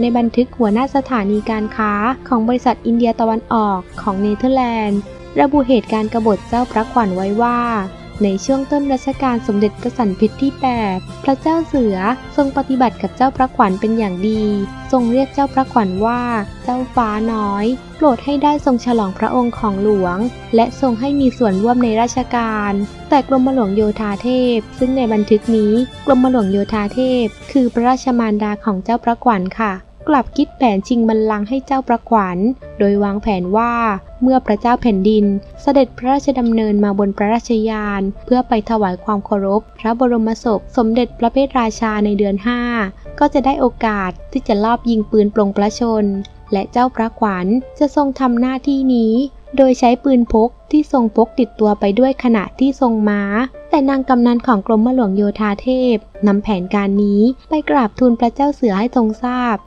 ในบันทึกหัวหน้าสถานีการค้าของบริษัทอินเดียตะวันออกของเนเธอร์แลนด์ ระบุเหตุการณ์กบฏเจ้าพระขวัญไว้ว่า ในช่วงต้นรัชกาลสมเด็จพระสันเพชรที่ 8 พระเจ้าเสือทรงปฏิบัติกับเจ้าพระขวัญเป็นอย่างดี ทรงเรียกเจ้าพระขวัญว่า เจ้าฟ้าน้อย โปรดให้ได้ทรงฉลองพระองค์ของหลวง และทรงให้มีส่วนร่วมในราชการ แต่กรมหลวงโยธาเทพ ซึ่งในบันทึกนี้กรมหลวงโยธาเทพ คือพระราชมารดาของเจ้าพระขวัญค่ะ กลับคิดแผนชิงบัลลังก์ให้เจ้าประขวัญ โดยวางแผนว่าเมื่อพระเจ้าแผ่นดิน เสด็จพระราชดำเนินมาบนพระราชยาน เพื่อไปถวายความเคารพ พระบรมศพสมเด็จพระเพทราชาในเดือน 5 ก็จะได้โอกาสที่จะลอบยิงปืนปลงพระชน และเจ้าพระขวัญจะทรงทำหน้าที่นี้ โดยใช้ปืนพกที่ทรงพกติดตัวไปด้วยขณะที่ทรงม้า แต่นางกำนันของกรมหลวงโยธาเทพนำแผนการนี้ไปกราบทูลพระเจ้าเสือให้ทรงทราบ